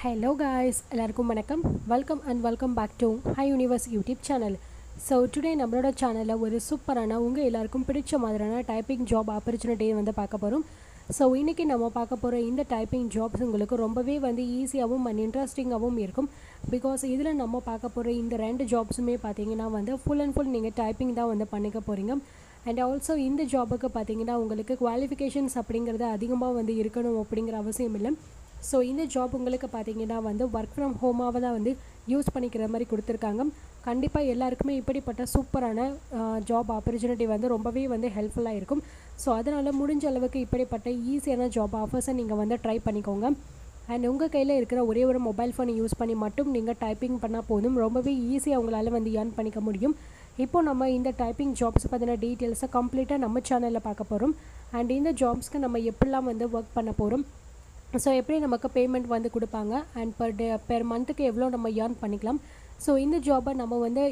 Hello guys எல்லாருக்கும் வணக்கம். Welcome and welcome back to hi universe YouTube channel so today நம்மளோட சேனலில் ஒரு சூப்பரான உங்கள் எல்லாருக்கும் பிடிச்ச மாதிரியான டைப்பிங் ஜாப் ஆப்பர்ச்சுனிட்டியை வந்து பார்க்க போகிறோம் ஸோ இன்றைக்கி நம்ம பார்க்க போகிற இந்த டைப்பிங் ஜாப்ஸ் உங்களுக்கு ரொம்பவே வந்து ஈஸியாகவும் அண்ட் இன்ட்ரெஸ்டிங்காகவும் இருக்கும். பிகாஸ் இதில் நம்ம பார்க்க போகிற இந்த ரெண்டு ஜாப்ஸுமே பார்த்தீங்கன்னா வந்து ஃபுல் அண்ட் ஃபுல் நீங்கள் டைப்பிங் தான் வந்து பண்ணிக்க போகிறீங்க அண்ட் ஆல்சோ இந்த ஜாபுக்கு பார்த்தீங்கன்னா உங்களுக்கு குவாலிஃபிகேஷன்ஸ் அப்படிங்கிறது அதிகமாக வந்து இருக்கணும் அப்படிங்கிற அவசியம் இல்லை. ஸோ இந்த ஜாப் உங்களுக்கு பார்த்தீங்கன்னா வந்து ஒர்க் ஃப்ரம் ஹோமாக தான் வந்து யூஸ் பண்ணிக்கிற மாதிரி கொடுத்துருக்காங்க. கண்டிப்பாக எல்லாருக்குமே இப்படிப்பட்ட சூப்பரான ஜாப் ஆப்பர்ச்சுனிட்டி வந்து ரொம்பவே வந்து ஹெல்ப்ஃபுல்லாக இருக்கும். ஸோ அதனால் முடிஞ்ச அளவுக்கு இப்படிப்பட்ட ஈஸியான ஜாப் ஆஃபர்ஸை நீங்கள் வந்து ட்ரை பண்ணிக்கோங்க. அண்ட் உங்கள் கையில் இருக்கிற ஒரே ஒரு மொபைல் ஃபோனை யூஸ் பண்ணி மட்டும் நீங்கள் டைப்பிங் பண்ணால் போதும். ரொம்பவே ஈஸியாக உங்களால் வந்து ஏர்ன் பண்ணிக்க முடியும். இப்போ நம்ம இந்த டைப்பிங் ஜாப்ஸ் பற்றின டீட்டெயில்ஸை கம்ப்ளீட்டாக நம்ம சேனலில் பார்க்க போகிறோம் அண்ட் இந்த ஜாப்ஸ்க்கு நம்ம எப்படிலாம் வந்து ஒர்க் பண்ண போகிறோம் ஸோ எப்படி நமக்கு பேமெண்ட் வந்து கொடுப்பாங்க? அண்ட் பர் டே பெர் மந்த்துக்கு எவ்வளோ நம்ம ஏர்ன் பண்ணிக்கலாம்? ஸோ இந்த ஜாபை நம்ம வந்து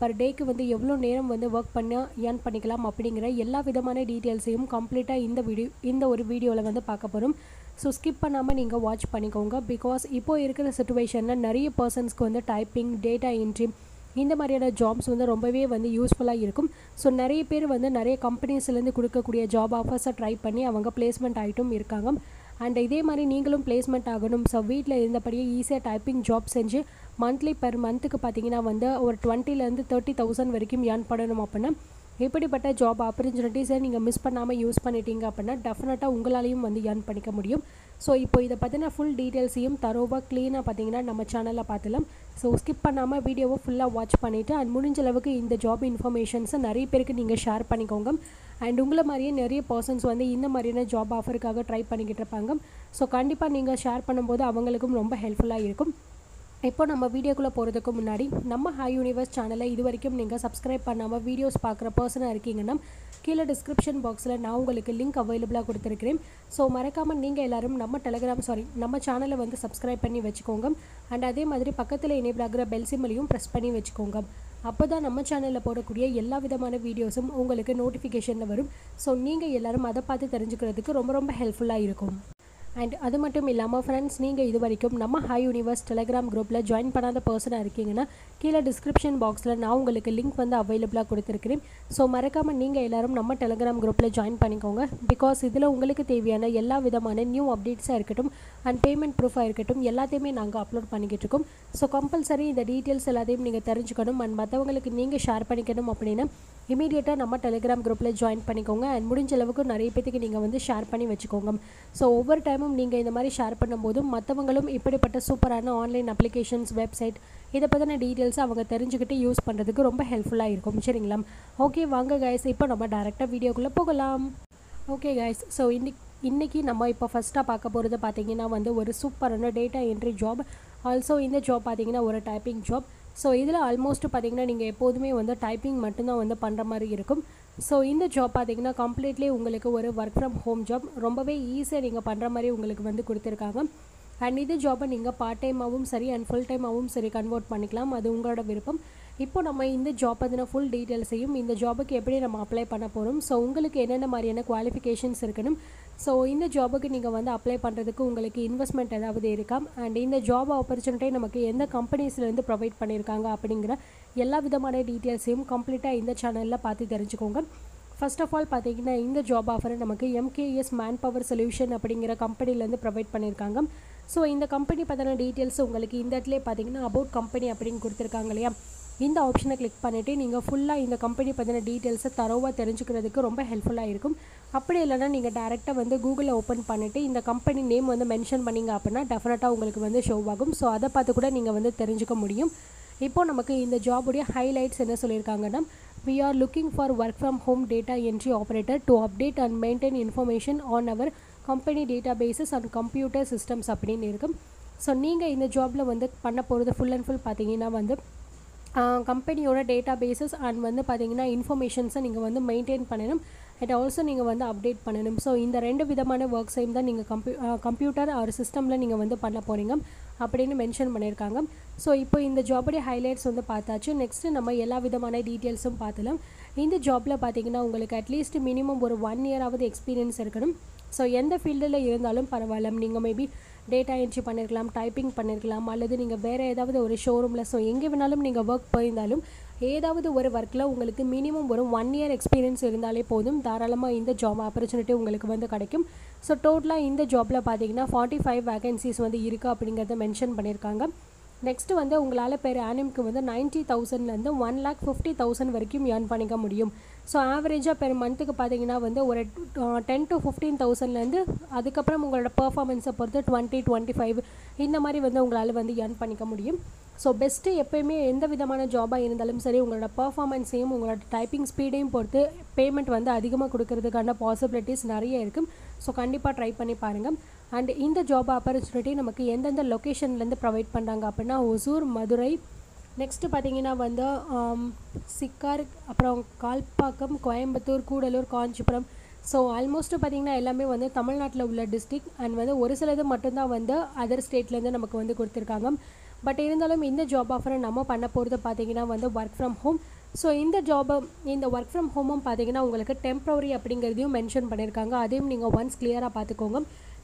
பர் டேக்கு வந்து எவ்வளோ நேரம் வந்து ஒர்க் பண்ண ஏர்ன் பண்ணிக்கலாம் அப்படிங்கிற எல்லா விதமான டீட்டெயில்ஸையும் கம்ப்ளீட்டாக இந்த வீடியோ இந்த ஒரு வீடியோவில் வந்து பார்க்க போகிறோம் ஸோ ஸ்கிப் பண்ணாமல் நீங்கள் வாட்ச் பண்ணிக்கோங்க. பிகாஸ் இப்போது இருக்கிற சுச்சுவேஷனில் நிறைய பர்சன்ஸ்க்கு வந்து டைப்பிங் டேட்டா என்ட்ரி இந்த மாதிரியான ஜாப்ஸ் வந்து ரொம்பவே வந்து யூஸ்ஃபுல்லாக இருக்கும். ஸோ நிறைய பேர் வந்து நிறைய கம்பெனிஸ்லேருந்து கொடுக்கக்கூடிய ஜாப் ஆஃபர்ஸை ட்ரை பண்ணி அவங்க பிளேஸ்மெண்ட் ஆகிட்டும் இருக்காங்க. அண்ட் இதே மாதிரி நீங்களும் பிளேஸ்மெண்ட் ஆகணும். ஸோ வீட்டில் இருந்தபடியே ஈஸியாக டைப்பிங் ஜாப் செஞ்சு மந்த்லி பெர் மந்த்துக்கு பார்த்தீங்கன்னா வந்து ஒரு டுவெண்ட்டிலேருந்து தேர்ட்டி தௌசண்ட் வரைக்கும் ஏர்ன் பண்ணணும் அப்படின்னா இப்படிப்பட்ட ஜாப் ஆப்பர்ச்சுனிட்டிஸை நீங்கள் மிஸ் பண்ணாமல் யூஸ் பண்ணிட்டீங்க அப்படின்னா டெஃபினட்டாக உங்களாலையும் வந்து ஏர்ன் பண்ணிக்க முடியும். ஸோ இப்போ இதை பற்றின ஃபுல் டீட்டெயில்ஸையும் தரோவாக க்ளீனாக பார்த்தீங்கன்னா நம்ம சேனலில் பார்த்துலாம் ஸோ ஸ்கிப் பண்ணாமல் வீடியோவை ஃபுல்லாக வாட்ச் பண்ணிவிட்டு அண்ட் முடிஞ்ச அளவுக்கு இந்த ஜாப் இன்ஃபர்மேஷன்ஸை நிறைய பேருக்கு நீங்கள் ஷேர் பண்ணிக்கோங்க. அண்ட் உங்களை மாதிரியே நிறைய பர்சன்ஸ் வந்து இந்த மாதிரியான ஜாப் ஆஃபருக்காக ட்ரை பண்ணிக்கிட்டு இருப்பாங்க. ஸோ கண்டிப்பாக நீங்கள் ஷேர் பண்ணும்போது அவங்களுக்கும் ரொம்ப ஹெல்ப்ஃபுல்லாக இருக்கும். இப்போ நம்ம வீடியோக்குள்ளே போகிறதுக்கு முன்னாடி நம்ம ஹை யூனிவர்ஸ் சேனலை இது வரைக்கும் நீங்கள் சப்ஸ்கிரைப் பண்ணாமல் வீடியோஸ் பார்க்குற பர்சனாக இருக்கீங்கன்னா கீழே டிஸ்கிரிப்ஷன் பாக்ஸில் நான் உங்களுக்கு லிங்க் அவைலபிளாக கொடுத்துருக்கிறேன். ஸோ மறக்காமல் நீங்கள் எல்லோரும் நம்ம டெலகிராம் சாரி நம்ம சேனலை வந்து சப்ஸ்கிரைப் பண்ணி வச்சுக்கோங்க. அண்ட் அதே மாதிரி பக்கத்தில் எனேபிள் ஆகிற பெல் சிம்மலையும் ப்ரெஸ் பண்ணி வச்சுக்கோங்க. அப்போ தான் நம்ம சேனலில் போடக்கூடிய எல்லா விதமான வீடியோஸும் உங்களுக்கு நோட்டிஃபிகேஷனில் வரும். ஸோ நீங்கள் எல்லோரும் அதை பார்த்து தெரிஞ்சுக்கிறதுக்கு ரொம்ப ரொம்ப ஹெல்ப்ஃபுல்லாக இருக்கும். அண்ட் அது மட்டும் இல்லாமல் ஃப்ரெண்ட்ஸ் நீங்கள் இது வரைக்கும் நம்ம ஹை யூனிவர்ஸ் டெலிகிராம் குரூப்பில் ஜாயின் பண்ணாத பர்சனாக இருக்கீங்கன்னா கீழே டிஸ்கிரிப்ஷன் பாக்ஸில் நான் உங்களுக்கு லிங்க் வந்து அவைலபிளாக கொடுத்துருக்கிறேன். ஸோ மறக்காமல் நீங்கள் எல்லோரும் நம்ம டெலிகிராம் குரூப்பில் ஜாயின் பண்ணிக்கோங்க. பிகாஸ் இதில் உங்களுக்கு தேவையான எல்லா விதமான நியூ அப்டேட்ஸாக இருக்கட்டும் அண்ட் பேமெண்ட் ப்ரூஃபாக இருக்கட்டும் எல்லாத்தையுமே நாங்கள் அப்லோட் பண்ணிக்கிட்டு இருக்கோம். ஸோ கம்பல்சரி இந்த டீட்டெயில்ஸ் எல்லாத்தையும் நீங்கள் தெரிஞ்சுக்கணும் அண்ட் மற்றவங்களுக்கு நீங்கள் ஷேர் பண்ணிக்கணும் அப்படின்னா இமீடியட்டாக நம்ம டெலிகிராம் குரூப்பில் ஜாயின் பண்ணிக்கோங்க. அண்ட் முடிஞ்ச அளவுக்கு நிறைய பேத்துக்கு நீங்கள் வந்து ஷேர் பண்ணி வச்சுக்கோங்க. ஸோ ஒவ்வொரு டைமும் நீங்கள் இந்த மாதிரி ஷேர் பண்ணும்போதும் மற்றவங்களும் இப்படிப்பட்ட சூப்பரான ஆன்லைன் அப்ளிகேஷன்ஸ் வெப்சைட் இதை பற்றின டீட்டெயில்ஸ் அவங்க தெரிஞ்சுக்கிட்டு யூஸ் பண்ணுறதுக்கு ரொம்ப ஹெல்ப்ஃபுல்லாக இருக்கும். சரிங்களா? ஓகே வாங்க கைஸ் இப்போ நம்ம டேரெக்டாக வீடியோக்குள்ளே போகலாம். ஓகே கைஸ் ஸோ இன்னைக்கு இன்றைக்கி நம்ம இப்போ ஃபஸ்ட்டாக பார்க்க போகிறது பார்த்தீங்கன்னா வந்து ஒரு சூப்பரான டேட்டா என்ட்ரி ஜாப் ஆல்சோ இந்த ஜாப் பார்த்தீங்கன்னா ஒரு டைப்பிங் ஜாப் ஸோ இதில் ஆல்மோஸ்ட் பார்த்தீங்கன்னா நீங்கள் எப்போதுமே வந்து டைப்பிங் மட்டும்தான் வந்து பண்ணுற மாதிரி இருக்கும். ஸோ இந்த ஜாப் பார்த்தீங்கன்னா கம்ப்ளீட்லி உங்களுக்கு ஒரு ஒர்க் ஃப்ரம் ஹோம் ஜாப் ரொம்பவே ஈஸியாக நீங்கள் பண்ணுற மாதிரி உங்களுக்கு வந்து கொடுத்துருக்காங்க. அண்ட் இது ஜாப்பை நீங்கள் பார்ட் டைமாகவும் சரி அண்ட் ஃபுல் டைமாகவும் சரி கன்வெர்ட் பண்ணிக்கலாம். அது உங்களோட விருப்பம். இப்போ நம்ம இந்த ஜாப் பற்றின ஃபுல் டீட்டெயில்ஸையும் இந்த ஜாபுக்கு எப்படி நம்ம அப்ளை பண்ண போகிறோம் ஸோ உங்களுக்கு என்னென்ன மாதிரியான குவாலிஃபிகேஷன்ஸ் இருக்கணும்? ஸோ இந்த ஜாபுக்கு நீங்கள் வந்து அப்ளை பண்ணுறதுக்கு உங்களுக்கு இன்வெஸ்ட்மெண்ட் ஏதாவது இருக்கா? அண்ட் இந்த ஜாப் ஆப்பர்ச்சுனிட்டி நமக்கு எந்த கம்பெனிஸ்லேருந்து ப்ரொவைட் பண்ணியிருக்காங்க அப்படிங்கிற எல்லா விதமான டீட்டெயில்ஸையும் கம்ப்ளீட்டாக இந்த சேனலில் பார்த்து தெரிஞ்சுக்கோங்க. ஃபர்ஸ்ட் ஆஃப் ஆல் பார்த்தீங்கன்னா இந்த ஜாப் ஆஃபரை நமக்கு எம்கேஎஸ் மேன் பவர் சொல்யூஷன் அப்படிங்கிற கம்பெனிலேருந்து ப்ரொவைட் பண்ணியிருக்காங்க ஸோ இந்த கம்பெனி பற்றின டீட்டெயில்ஸ் உங்களுக்கு இந்த இடத்துல பார்த்தீங்கன்னா அபவுட் கம்பெனி அப்படின்னு கொடுத்துருக்காங்க இல்லையா? இந்த ஆப்ஷனை கிளிக் பண்ணிவிட்டு நீங்கள் ஃபுல்லாக இந்த கம்பெனி பற்றின டீட்டெயில்ஸை தரோவாக தெரிஞ்சுக்கிறதுக்கு ரொம்ப ஹெல்ப்ஃபுல்லாக இருக்கும். அப்படி இல்லைனா நீங்கள் டேரெக்டாக வந்து கூகுளில் ஓப்பன் பண்ணிவிட்டு இந்த கம்பெனி நேம் வந்து மென்ஷன் பண்ணிங்க அப்படின்னா டெஃபினட்டாக உங்களுக்கு வந்து ஷோ ஆகும். ஸோ அதை பார்த்து கூட நீங்கள் வந்து தெரிஞ்சுக்க முடியும். இப்போது நமக்கு இந்த ஜாபுடைய ஹைலைட்ஸ் என்ன சொல்லியிருக்காங்கன்னா we are looking for work from home data entry operator to update and maintain information on our company databases and computer systems அப்படின்னு இருக்கும். ஸோ நீங்கள் இந்த ஜாபில் வந்து பண்ண போகிறது ஃபுல் அண்ட் ஃபுல் பார்த்தீங்கன்னா வந்து கம்பெனியோட டேட்டா பேசஸ் அண்ட் வந்து பார்த்தீங்கன்னா இன்ஃபர்மேஷன்ஸை நீங்கள் வந்து மெயின்டைன் பண்ணணும். அண்ட் ஆல்சோ நீங்கள் வந்து அப்டேட் பண்ணணும். ஸோ இந்த ரெண்டு விதமான ஒர்க்ஸையும் தான் நீங்கள் கம்ப்யூ கம்ப்யூட்டர் ஆர் சிஸ்டமில் நீங்கள் வந்து பண்ண போகிறீங்க அப்படின்னு மென்ஷன் பண்ணியிருக்காங்க ஸோ இப்போ இந்த ஜாபுடைய ஹைலைட்ஸ் வந்து பார்த்தாச்சு. நெக்ஸ்ட்டு நம்ம எல்லா விதமான டீட்டெயில்ஸும் பார்த்துலாம். இந்த ஜாப்பில் பார்த்தீங்கன்னா உங்களுக்கு அட்லீஸ்ட் மினிமம் ஒரு ஒன் இயராவது எக்ஸ்பீரியன்ஸ் இருக்கணும். ஸோ எந்த ஃபீல்டில் இருந்தாலும் பரவாயில்ல. நீங்கள் மேபி டேட்டா என்ட்ரி பண்ணியிருக்கலாம் டைப்பிங் பண்ணியிருக்கலாம் அல்லது நீங்கள் வேறு ஏதாவது ஒரு ஷோரூமில் ஸோ எங்கே வேணாலும் நீங்கள் ஒர்க் போயிருந்தாலும் ஏதாவது ஒரு ஒர்க்கில் உங்களுக்கு மினிமம் ஒரு ஒன் இயர் எக்ஸ்பீரியன்ஸ் இருந்தாலே போதும். தாராளமாக இந்த ஜாப் ஆப்பர்ச்சுனிட்டி உங்களுக்கு வந்து கிடைக்கும். ஸோ டோட்டலாக இந்த ஜாப்பில் பார்த்தீங்கன்னா ஃபார்ட்டி ஃபைவ் வேகன்சிஸ் வந்து இருக்குது அப்படிங்கிறத மென்ஷன் பண்ணியிருக்காங்க நெக்ஸ்ட்டு வந்து உங்களால் பெர் ஆனிம்க்கு வந்து நைன்ட்டி தௌசண்ட்லேருந்து ஒன் லேக் ஃபிஃப்டி தௌசண்ட் வரைக்கும் ஏர்ன் பண்ணிக்க முடியும். ஸோ ஆவரேஜாக பெர் மந்த்துக்கு பார்த்தீங்கன்னா வந்து ஒரு டென் டு ஃபிஃப்டீன் தௌசண்ட்லேருந்து அதுக்கப்புறம் உங்களோட பர்ஃபார்மன்ஸை பொறுத்து டுவெண்ட்டி டுவெண்ட்டி ஃபைவ் இந்த மாதிரி வந்து உங்களால் வந்து ஏர்ன் பண்ணிக்க முடியும். ஸோ பெஸ்ட்டு எப்போயுமே எந்த விதமான ஜாபாக இருந்தாலும் சரி உங்களோட பர்ஃபார்மன்ஸையும் உங்களோட டைப்பிங் ஸ்பீடையும் பொறுத்து பேமெண்ட் வந்து அதிகமாக கொடுக்கறதுக்கான பாசிபிலிட்டிஸ் நிறைய இருக்குது ஸோ கண்டிப்பாக ட்ரை பண்ணி பாருங்கள் அண்ட் இந்த ஜாப் ஆப்பர்ச்சுனிட்டி நமக்கு எந்தெந்த லொக்கேஷன்லேருந்து ப்ரொவைட் பண்ணுறாங்க அப்படின்னா ஒசூர் மதுரை நெக்ஸ்ட்டு பார்த்தீங்கன்னா வந்து um, சிக்கார் அப்புறம் கால்பாக்கம் கோயம்புத்தூர் கூடலூர் காஞ்சிபுரம். ஸோ ஆல்மோஸ்ட்டு பார்த்திங்கன்னா எல்லாமே வந்து தமிழ்நாட்டில் உள்ள டிஸ்ட்ரிக் அண்ட் வந்து ஒரு சிலது மட்டும்தான் வந்து அதர் ஸ்டேட்லேருந்து நமக்கு வந்து கொடுத்துருக்காங்க. பட் இருந்தாலும் இந்த ஜாப் ஆஃபரை நம்ம பண்ண போகிறது பார்த்தீங்கன்னா வந்து ஒர்க் ஃப்ரம் ஹோம் ஸோ இந்த ஜாபை இந்த ஒர்க் ஃப்ரம் ஹோமும் பார்த்தீங்கன்னா உங்களுக்கு டெம்ப்ரவரி அப்படிங்கிறதையும் மென்ஷன் பண்ணியிருக்காங்க அதையும் நீங்கள் ஒன்ஸ் கிளியராக பார்த்துக்கோங்க.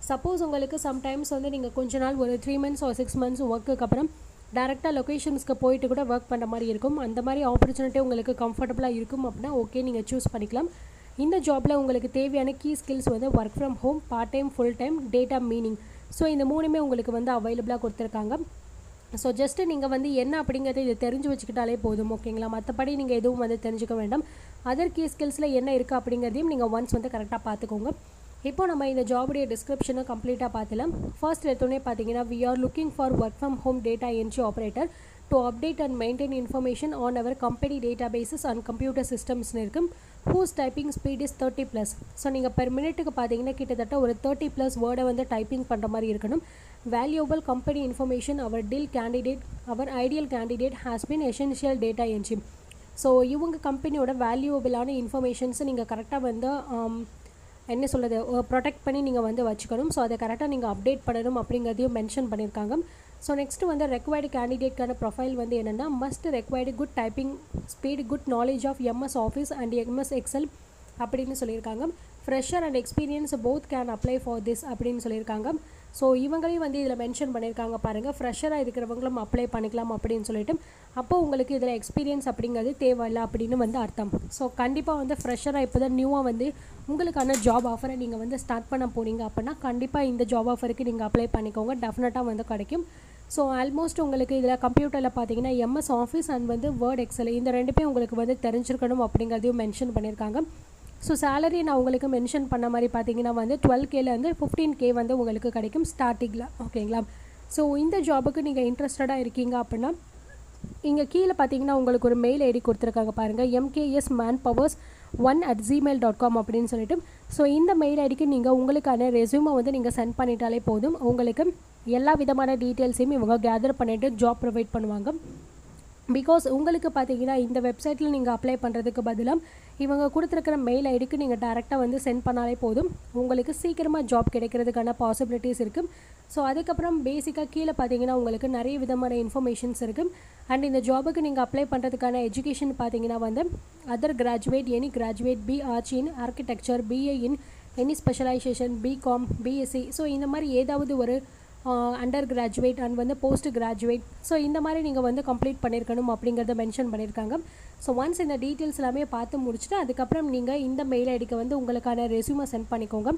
சப்போஸ் உங்களுக்கு சம்டைம்ஸ் வந்து நீங்கள் கொஞ்ச நாள் ஒரு த்ரீ மந்த்ஸ் ஒரு சிக்ஸ் மந்த்ஸ் ஒர்க்குக்கு அப்புறம் டேரெக்டாக லொக்கேஷன்ஸ்க்கு போயிட்டு கூட ஒர்க் பண்ணுற மாதிரி இருக்கும். அந்த மாதிரி ஆப்பர்ச்சுனிட்டி உங்களுக்கு கம்ஃபர்டபுளாக இருக்கும் அப்படின்னா ஓகே நீங்கள் சூஸ் பண்ணிக்கலாம். இந்த ஜாபில் உங்களுக்கு தேவையான கீ ஸ்கில்ஸ் வந்து work from home part time full time data mining so இந்த மூணுமே உங்களுக்கு வந்து அவைலபிளாக கொடுத்துருக்காங்க. ஸோ ஜஸ்ட்டு நீங்கள் வந்து என்ன அப்படிங்கிறத இதை தெரிஞ்சு வச்சுக்கிட்டாலே போதும் ஓகேங்களா மற்றபடி நீங்கள் எதுவும் வந்து தெரிஞ்சுக்க வேண்டாம். அதர் கீ ஸ்கில்ஸில் என்ன இருக்குது அப்படிங்கிறதையும் நீங்கள் ஒன்ஸ் வந்து கரெக்டாக பார்த்துக்கோங்க. இப்போ நம்ம இந்த ஜாபுடைய டிஸ்கிரிப்ஷனை கம்ப்ளீட்டாக பார்த்துலாம். ஃபர்ஸ்ட் எடுத்தோடனே பார்த்தீங்கன்னா we are looking for work from home data entry operator to update and maintain information on our company databases and computer சிஸ்டம்ஸ்னு இருக்கும் whose typing speed is thirty plus so நீங்கள் பெர் மினிட்டுக்கு பார்த்தீங்கன்னா கிட்டத்தட்ட ஒரு தேர்ட்டி ப்ளஸ் வேர்டை வந்து typing பண்ணுற மாதிரி இருக்கணும். Valuable company information our till candidate our ideal candidate has been essential data entry so இவங்க கம்பெனியோட வேல்யூபிளான இன்ஃபர்மேஷன்ஸை நீங்கள் கரெக்டாக வந்து என்ன சொல்கிறது ப்ரொடெக்ட் பண்ணி நீங்கள் வந்து வச்சுக்கணும். ஸோ அதை கரெக்டாக நீங்கள் அப்டேட் பண்ணணும் அப்படிங்கிறதையும் மென்ஷன் பண்ணியிருக்காங்க. ஸோ நெக்ஸ்ட் வந்து ரெக்வயர்டு கேண்டிடேட்கான ப்ரொஃபைல் வந்து என்னென்னா must required good typing speed good knowledge of MS Office and MS Excel அப்படின்னு சொல்லியிருக்காங்க. Fresher and experience both can apply for this அப்படின்னு சொல்லியிருக்காங்க. ஸோ இவங்களையும் வந்து இதில் மென்ஷன் பண்ணியிருக்காங்க பாருங்கள் ஃப்ரெஷராக இருக்கிறவங்களும் அப்ளை பண்ணிக்கலாம் அப்படின்னு சொல்லிட்டு. அப்போ உங்களுக்கு இதில் எக்ஸ்பீரியன்ஸ் அப்படிங்கிறது தேவையில்லை அப்படின்னு வந்து அர்த்தம். ஸோ கண்டிப்பாக வந்து ஃப்ரெஷராக இப்போ தான் நியூவாக வந்து உங்களுக்கான ஜாப் ஆஃபரை நீங்கள் வந்து ஸ்டார்ட் பண்ண போனீங்க அப்படின்னா கண்டிப்பாக இந்த ஜாப் ஆஃபருக்கு நீங்கள் அப்ளை பண்ணிக்கோங்க. டெஃபினட்டாக வந்து கிடைக்கும். ஸோ ஆல்மோஸ்ட் உங்களுக்கு இதில் கம்ப்யூட்டரில் பார்த்தீங்கன்னா எம்எஸ் ஆஃபீஸ் அண்ட் வந்து வேர்ட் எக்ஸல் இந்த ரெண்டுமே உங்களுக்கு வந்து தெரிஞ்சிருக்கணும் அப்படிங்கிறதையும் மென்ஷன் பண்ணியிருக்காங்க ஸோ சேலரி நான் உங்களுக்கு மென்ஷன் பண்ண மாதிரி பார்த்தீங்கன்னா வந்து டுவெல் கேலேருந்து ஃபிஃப்டீன் கே வந்து உங்களுக்கு கிடைக்கும் ஸ்டார்டிங்கில் ஓகேங்களா ஸோ இந்த ஜாபுக்கு நீங்கள் இன்ட்ரெஸ்டடாக இருக்கீங்க அப்படின்னா இங்கே கீழே பார்த்தீங்கன்னா உங்களுக்கு ஒரு மெயில் ஐடி கொடுத்துருக்காங்க பாருங்கள் MKS man powers one at Gmail dot com அப்படின்னு சொல்லிட்டு. ஸோ இந்த மெயில் ஐடிக்கு நீங்கள் உங்களுக்கான ரெஸ்யூமை வந்து நீங்கள் சென்ட் பண்ணிட்டாலே போதும். உங்களுக்கு எல்லா விதமான டீட்டெயில்ஸையும் இவங்க கேதர் பண்ணிவிட்டு ஜாப் ப்ரொவைட் பண்ணுவாங்க. பிகாஸ் உங்களுக்கு பார்த்தீங்கன்னா இந்த வெப்சைட்டில் நீங்கள் அப்ளை பண்ணுறதுக்கு பதிலாக இவங்க கொடுத்துருக்கிற மெயில் ஐடிக்கு நீங்கள் டேரெக்டாக வந்து சென்ட் பண்ணாலே போதும். உங்களுக்கு சீக்கிரமாக ஜாப் கிடைக்கிறதுக்கான பாசிபிலிட்டிஸ் இருக்குது ஸோ அதுக்கப்புறம் பேசிக்காக கீழே பார்த்தீங்கன்னா உங்களுக்கு நிறைய விதமான இன்ஃபர்மேஷன்ஸ் இருக்குது அண்ட் இந்த ஜாபுக்கு நீங்கள் அப்ளை பண்ணுறதுக்கான எஜுகேஷன் பார்த்தீங்கன்னா வந்து other graduate any graduate B Arch in architecture BA in any specialization BCom BSc so இந்த மாதிரி ஏதாவது ஒரு அண்டர் கிராஜுவேட் அண்ட் வந்து போஸ்ட் கிராஜுவேட் ஸோ இந்த மாதிரி நீங்கள் வந்து கம்ப்ளீட் பண்ணியிருக்கணும் அப்படிங்கிறத மென்ஷன் பண்ணியிருக்காங்க ஸோ ஒன்ஸ் இந்த டீட்டெயில்ஸ் எல்லாமே பார்த்து முடிச்சுட்டு அதுக்கப்புறம் நீங்கள் இந்த மெயில் ஐடிக்கு வந்து உங்களுக்கான ரெஸ்யூமை சென்ட் பண்ணிக்கோங்க.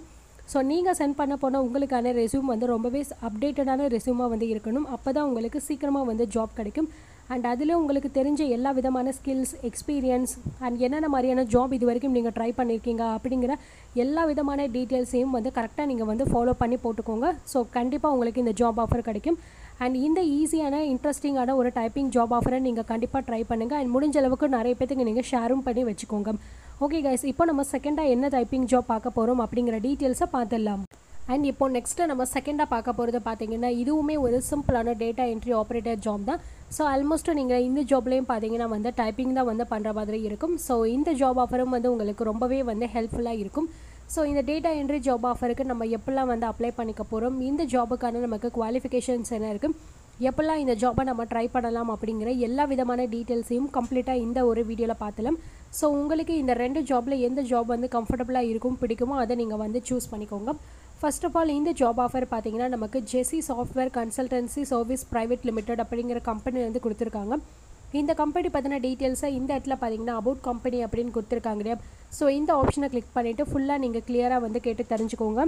ஸோ நீங்கள் சென்ட் பண்ண போனால் உங்களுக்கான ரெஸ்யூம் வந்து ரொம்பவே அப்டேட்டடான ரெசியூமாக வந்து இருக்கணும். அப்போ தான் உங்களுக்கு சீக்கிரமாக வந்து ஜாப் கிடைக்கும். அண்ட் அதில் உங்களுக்கு தெரிஞ்ச எல்லா விதமான ஸ்கில்ஸ் எக்ஸ்பீரியன்ஸ் அண்ட் என்னென்ன மாதிரியான ஜாப் இது வரைக்கும் நீங்கள் ட்ரை பண்ணியிருக்கீங்க அப்படிங்கிற எல்லா விதமான டீட்டெயில்ஸையும் வந்து கரெக்டாக நீங்கள் வந்து ஃபாலோ பண்ணி போட்டுக்கோங்க. ஸோ கண்டிப்பாக உங்களுக்கு இந்த ஜாப் ஆஃபர் கிடைக்கும். அண்ட் இந்த ஈஸியான இன்ட்ரெஸ்டிங்கான ஒரு டைப்பிங் ஜாப் ஆஃபரை நீங்கள் கண்டிப்பாக ட்ரை பண்ணுங்கள் அண்ட் முடிஞ்ச அளவுக்கு நிறைய பேத்துக்கு நீங்கள் ஷேரும் பண்ணி வச்சுக்கோங்க. ஓகே கைஸ் இப்போ நம்ம செகண்டாக என்ன டைப்பிங் ஜாப் பார்க்க போகிறோம் அப்படிங்கிற டீட்டெயில்ஸை பார்த்துடலாம். அண்ட் இப்போ நெக்ஸ்ட்டு நம்ம செகண்டாக பார்க்க போகிறது பார்த்தீங்கன்னா இதுவுமே ஒரு சிம்பிளான டேட்டா என்ட்ரி ஆப்ரேட்டர் ஜாப் தான். ஸோ ஆல்மோஸ்ட்டு நீங்கள் இந்த ஜாப்லேயும் பார்த்தீங்கன்னா வந்து டைப்பிங் தான் வந்து பண்ணுற மாதிரி இருக்கும். ஸோ இந்த ஜாப் ஆஃபரும் வந்து உங்களுக்கு ரொம்பவே வந்து ஹெல்ப்ஃபுல்லாக இருக்கும். ஸோ இந்த டேட்டா என்ட்ரி ஜாப் ஆஃபருக்கு நம்ம எப்படிலாம் வந்து அப்ளை பண்ணிக்க போகிறோம் இந்த ஜாபுக்கான நமக்கு குவாலிஃபிகேஷன்ஸ் என்ன இருக்குது எப்படிலாம் இந்த ஜாபை நம்ம ட்ரை பண்ணலாம் அப்படிங்கிற எல்லா விதமான டீட்டெயில்ஸையும் கம்ப்ளீட்டாக இந்த ஒரு வீடியோவில் பார்த்துலாம் ஸோ உங்களுக்கு இந்த ரெண்டு ஜாப்பில் எந்த ஜாப் வந்து கம்ஃபர்டபுளாக இருக்கும் பிடிக்குமோ அதை நீங்கள் வந்து சூஸ் பண்ணிக்கோங்க. ஃபர்ஸ்ட் ஆஃப் ஆல் இந்த ஜாப் ஆஃபர் பார்த்தீங்கன்னா நமக்கு JC software consultancy service private limited அப்படிங்கிற கம்பெனி வந்து கொடுத்துருக்காங்க. இந்த கம்பெனி பற்றின டீட்டெயில்ஸை இந்த இடத்துல பார்த்தீங்கன்னா அபவுட் கம்பெனி அப்படின்னு கொடுத்துருக்காங்க இல்லையா? ஸோ இந்த ஆப்ஷனை கிளிக் பண்ணிவிட்டு ஃபுல்லாக நீங்கள் கிளியராக வந்து கேட்டு தெரிஞ்சுக்கோங்க.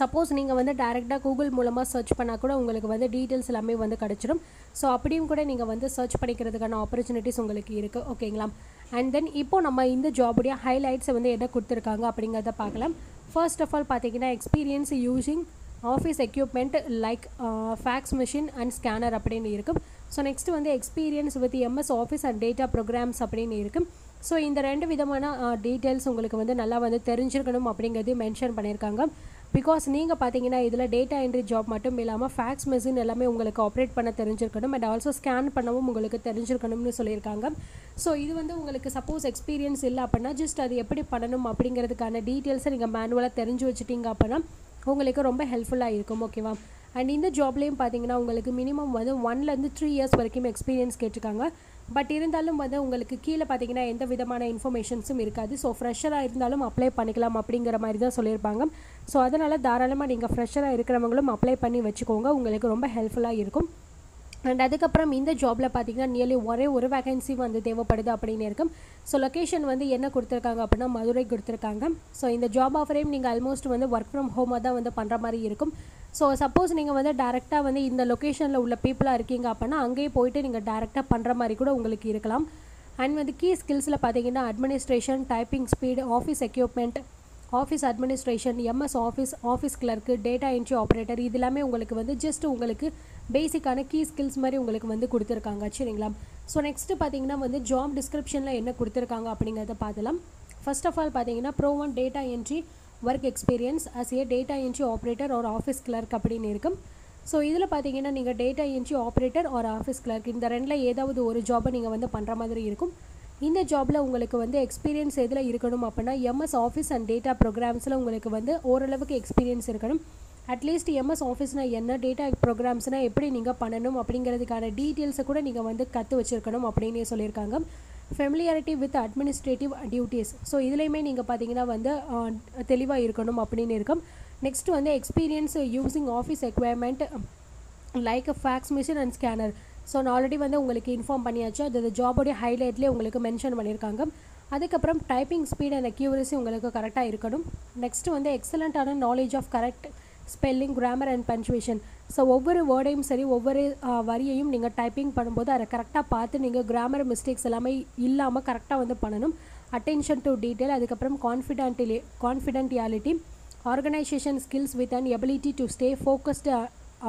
சப்போஸ் நீங்கள் வந்து டேரெக்டாக கூகுள் மூலமாக சர்ச் பண்ணால் கூட உங்களுக்கு வந்து டீட்டெயில்ஸ் எல்லாமே வந்து கிடச்சிடும். ஸோ அப்படியும் கூட நீங்கள் வந்து சர்ச் பண்ணிக்கிறதுக்கான ஆப்பர்ச்சுனிட்டிஸ் உங்களுக்கு இருக்குது ஓகேங்களா அண்ட் தென் இப்போது நம்ம இந்த ஜாபுடைய ஹைலைட்ஸை வந்து என்ன கொடுத்துருக்காங்க அப்படிங்கிறத பார்க்கலாம். ஃபர்ஸ்ட் ஆஃப் ஆல் பார்த்தீங்கன்னா experience using office equipment like fax machine and scanner அப்படின்னு இருக்கும். ஸோ நெக்ஸ்ட் வந்து experience with MS Office and data programs அப்படின்னு இருக்கும். ஸோ இந்த ரெண்டு விதமான uh, டீட்டெயில்ஸ் உங்களுக்கு வந்து நல்லா வந்து தெரிஞ்சிருக்கணும் அப்படிங்கிறது மென்ஷன் பண்ணியிருக்காங்க. பிகாஸ் நீங்கள் பார்த்தீங்கன்னா இதில் டேட்டா என்ட்ரி ஜாப் மட்டும் இல்லாமல் ஃபேக்ஸ் மெஷின் எல்லாமே உங்களுக்கு ஆப்ரேட் பண்ண தெரிஞ்சிருக்கணும். அண்ட் ஆல்சோ ஸ்கேன் பண்ணவும் உங்களுக்கு தெரிஞ்சிருக்கணும்னு சொல்லியிருக்காங்க. ஸோ இது வந்து உங்களுக்கு சப்போஸ் எக்ஸ்பீரியன்ஸ் இல்லை அப்படின்னா ஜஸ்ட் அது எப்படி பண்ணணும் அப்படிங்கிறதுக்கான டீட்டெயில்ஸை நீங்கள் மேனுவலாக தெரிஞ்சு வச்சுட்டீங்க அப்படின்னா உங்களுக்கு ரொம்ப ஹெல்ப்ஃபுல்லாக இருக்கும் ஓகேவா அண்ட் இந்த ஜாப்லேயும் பார்த்தீங்கன்னா உங்களுக்கு மினிமம் வந்து ஒன்லேருந்து த்ரீ இயர்ஸ் வரைக்கும் எக்ஸ்பீரியன்ஸ் கேட்டிருக்காங்க. பட் இருந்தாலும் வந்து உங்களுக்கு கீழே பார்த்தீங்கன்னா எந்த விதமான இன்ஃபர்மேஷன்ஸும் இருக்காது. ஸோ ஃப்ரெஷராக இருந்தாலும் அப்ளை பண்ணிக்கலாம் அப்படிங்கிற மாதிரி தான் சொல்லியிருப்பாங்க. ஸோ அதனால் தாராளமாக நீங்கள் ஃப்ரெஷராக இருக்கிறவங்களும் அப்ளை பண்ணி வச்சுக்கோங்க. உங்களுக்கு ரொம்ப ஹெல்ப்ஃபுல்லாக இருக்கும். அண்ட் அதுக்கப்புறம் இந்த ஜாபில் பார்த்தீங்கன்னா நியர்லி ஒரே ஒரு வேகன்சி வந்து தேவைப்படுது அப்படின்னு இருக்கும். ஸோ லொக்கேஷன் வந்து என்ன கொடுத்துருக்காங்க அப்படின்னா மதுரை கொடுத்துருக்காங்க. ஸோ இந்த ஜாப் ஆஃபரையும் நீங்கள் ஆல்மோஸ்ட் வந்து ஒர்க் ஃப்ரம் ஹோமாக தான் வந்து பண்ணுற மாதிரி இருக்கும். ஸோ சப்போஸ் நீங்கள் வந்து டேரெக்டாக வந்து இந்த லொக்கேஷனில் உள்ள பீப்புளாக இருக்கீங்க அப்படின்னா அங்கேயே போயிட்டு நீங்கள் டேரெக்டாக பண்ணுற மாதிரி கூட உங்களுக்கு இருக்கலாம். அண்ட் வந்து கீ ஸ்கில்ஸில் பார்த்தீங்கன்னா administration typing speed office equipment office administration MS office office clerk data entry operator இது எல்லாமே உங்களுக்கு வந்து ஜஸ்ட் உங்களுக்கு பேசிக்கான கீ ஸ்கில்ஸ் மாதிரி உங்களுக்கு வந்து கொடுத்துருக்காங்க சரிங்களா? ஸோ நெக்ஸ்ட்டு பார்த்தீங்கன்னா வந்து ஜாப் டிஸ்கிரிப்ஷனில் என்ன கொடுத்துருக்காங்க அப்படிங்கிறத பார்த்தலாம். ஃபர்ஸ்ட் ஆஃப் ஆல் பார்த்தீங்கன்னா bro one data entry work experience as a data entry operator ஒரு ஆஃபீஸ் கிளர்க் அப்படின்னு இருக்கும். ஸோ இதில் பார்த்தீங்கன்னா நீங்கள் டேட்டா என்ட்ரி ஆப்ரேட்டர் ஒரு ஆஃபீஸ் கிளர்க் இந்த ரெண்டில் ஏதாவது ஒரு ஜாபை நீங்கள் வந்து பண்ணுற மாதிரி இருக்கும். இந்த ஜாபில் உங்களுக்கு வந்து எக்ஸ்பீரியன்ஸ் எதில் இருக்கணும் அப்படின்னா எம்எஸ் ஆஃபீஸ் அண்ட் டேட்டா ப்ரோக்ராம்ஸில் உங்களுக்கு வந்து ஓரளவுக்கு எக்ஸ்பீரியன்ஸ் இருக்கணும். அட்லீஸ்ட் எம்எஸ் ஆஃபீஸ்னால் என்ன டேட்டா ப்ரோக்ராம்ஸ்னால் எப்படி நீங்கள் பண்ணணும் அப்படிங்கிறதுக்கான டீட்டெயில்ஸை கூட நீங்கள் வந்து கற்று வச்சுருக்கணும் அப்படின்னே சொல்லியிருக்காங்க. Familiarity with administrative duties so இதுலேயுமே நீங்கள் பார்த்தீங்கன்னா வந்து தெளிவாக இருக்கணும் அப்படின்னு இருக்கும். நெக்ஸ்ட் வந்து experience using office equipment like fax machine and scanner so நான் ஆல்ரெடி வந்து உங்களுக்கு இன்ஃபார்ம் பண்ணியாச்சு. அது ஜாபோடைய ஹைலைட்லேயே உங்களுக்கு மென்ஷன் பண்ணியிருக்காங்க. அதுக்கப்புறம் டைப்பிங் ஸ்பீட் அண்ட் அக்யூரசி உங்களுக்கு கரெக்டாக இருக்கணும். நெக்ஸ்ட் வந்து எக்ஸலண்ட்டான knowledge of correct spelling grammar and punctuation so ஒவ்வொரு வேர்டையும் சரி ஒவ்வொரு வரியையும் நீங்கள் டைப்பிங் பண்ணும்போது அதை கரெக்டாக பார்த்து நீங்கள் கிராமர் மிஸ்டேக்ஸ் எல்லாமே இல்லாமல் கரெக்டாக வந்து பண்ணணும் அட்டென்ஷன் டு டீட்டெயில் அதுக்கப்புறம் confidentially confidentiality organisation skills with and ability to stay focused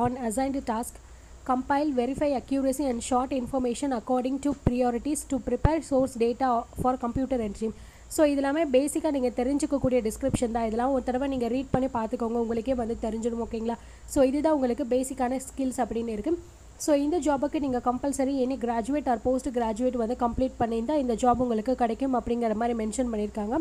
on assigned task compile, verify accuracy and short information according to priorities to prepare source data for computer entry. So இதெல்லாமே பேசிக்காக நீங்கள் தெரிஞ்சுக்கக்கூடிய description தான். இதெல்லாம் ஒரு தடவை நீங்கள் read பண்ணி பார்த்துக்கோங்க. உங்களுக்கே வந்து தெரிஞ்சிடும் ஓகேங்களா ஸோ இதுதான் உங்களுக்கு பேசிக்கான ஸ்கில்ஸ் அப்படின்னு இருக்குது ஸோ இந்த ஜாபுக்கு நீங்கள் compulsory any graduate or post graduate வந்து கம்ப்ளீட் பண்ணியிருந்தால் இந்த ஜாப் உங்களுக்கு கிடைக்கும் அப்படிங்கிற மாதிரி மென்ஷன் பண்ணியிருக்காங்க.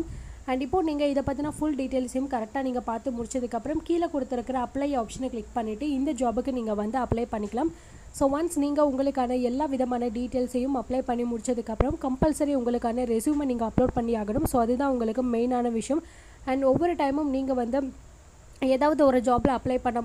அண்ட் இப்போ நீங்கள் இதை பற்றின ஃபுல் டீட்டெயில்ஸையும் கரெக்டாக நீங்கள் பார்த்து முடிச்சதுக்கப்புறம் கீழே கொடுத்துருக்கிற அப்ளை ஆப்ஷனை கிளிக் பண்ணிவிட்டு இந்த ஜாபுக்கு நீங்கள் வந்து அப்ளை பண்ணிக்கலாம். ஸோ ஒன்ஸ் நீங்கள் உங்களுக்கான எல்லா விதமான டீட்டெயில்ஸையும் அப்ளை பண்ணி முடிச்சதுக்கப்புறம் கம்பல்சரி உங்களுக்கான ரெசியூமை நீங்கள் அப்லோட் பண்ணி ஆகணும். ஸோ அதுதான் உங்களுக்கு மெயினான விஷயம். அண்ட் ஒவ்வொரு டைமும் நீங்கள் வந்து ஏதாவது ஒரு ஜாபில் அப்ளை பண்ண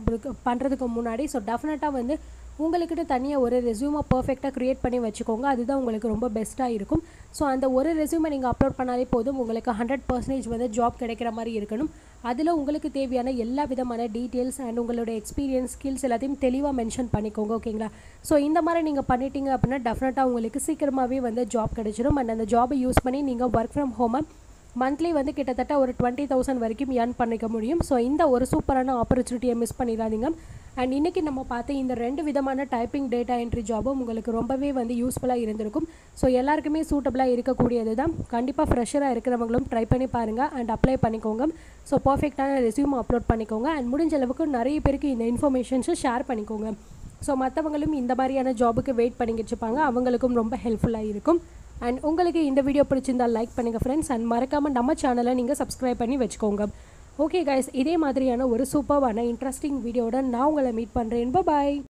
பண்ணுறதுக்கு முன்னாடி ஸோ டெஃபினட்டாக வந்து உங்களுக்கிட்ட தனியாக ஒரு ரெசியூமை பர்ஃபெக்டாக க்ரியேட் பண்ணி வச்சுக்கோங்க. அதுதான் உங்களுக்கு ரொம்ப பெஸ்ட்டாக இருக்கும். ஸோ அந்த ஒரு ரெசியூமை நீங்கள் அப்லோட் பண்ணாலே போதும். உங்களுக்கு ஹண்ட்ரட் பர்சன்டேஜ் வந்து ஜாப் கிடைக்கிற மாதிரி இருக்கணும். அதில் உங்களுக்கு தேவையான எல்லா விதமான டீட்டெயில்ஸ் அண்ட் உங்களோட எக்ஸ்பீரியன்ஸ் ஸ்கில்ஸ் எல்லாத்தையும் தெளிவாக மென்ஷன் பண்ணிக்கோங்க ஓகேங்களா ஸோ இந்த மாதிரி நீங்கள் பண்ணிட்டீங்க அப்படின்னா டெஃபினட்டாக உங்களுக்கு சீக்கிரமாகவே வந்து ஜாப் கிடைச்சிடும் அண்ட் அந்த ஜாபை யூஸ் பண்ணி நீங்கள் ஒர்க் ஃப்ரம் ஹோமை மந்த்லி வந்து கிட்டத்தட்ட ஒரு டுவெண்ட்டி தௌசண்ட் வரைக்கும் ஏர்ன் பண்ணிக்க முடியும். ஸோ இந்த ஒரு சூப்பரான ஆப்பர்ச்சுனிட்டியை மிஸ் பண்ணிடாதீங்க. அண்ட் இன்றைக்கி நம்ம பார்த்து இந்த ரெண்டு விதமான டைப்பிங் டேட்டா என்ட்ரி ஜாபும் உங்களுக்கு ரொம்பவே வந்து யூஸ்ஃபுல்லாக இருந்திருக்கும். ஸோ எல்லாருக்குமே சூட்டபுளாக இருக்கக்கூடியது தான் கண்டிப்பாக ஃப்ரெஷராக இருக்கிறவங்களும் ட்ரை பண்ணி பாருங்கள் அண்ட் அப்ளை பண்ணிக்கோங்க. ஸோ பர்ஃபெக்டான ரெசியூம் அப்லோட் பண்ணிக்கோங்க அண்ட் முடிஞ்ச அளவுக்கு நிறைய பேருக்கு இந்த இன்ஃபர்மேஷன்ஸை ஷேர் பண்ணிக்கோங்க. ஸோ மற்றவங்களும் இந்த மாதிரியான ஜாபுக்கு வெயிட் பண்ணிக்கிட்டு இருப்பாங்க. அவங்களுக்கும் ரொம்ப ஹெல்ப்ஃபுல்லாக இருக்கும். அண்ட் உங்களுக்கு இந்த வீடியோ பிடிச்சிருந்தால் லைக் பண்ணுங்கள் ஃப்ரெண்ட்ஸ் அண்ட் மறக்காமல் நம்ம சேனலை நீங்கள் சப்ஸ்கிரைப் பண்ணி வச்சுக்கோங்க. ஓகே கைஸ் இதே மாதிரியான ஒரு சூப்பர்வான இன்ட்ரெஸ்டிங் வீடியோட நான் உங்களை மீட் பண்ணுறேன் பாய்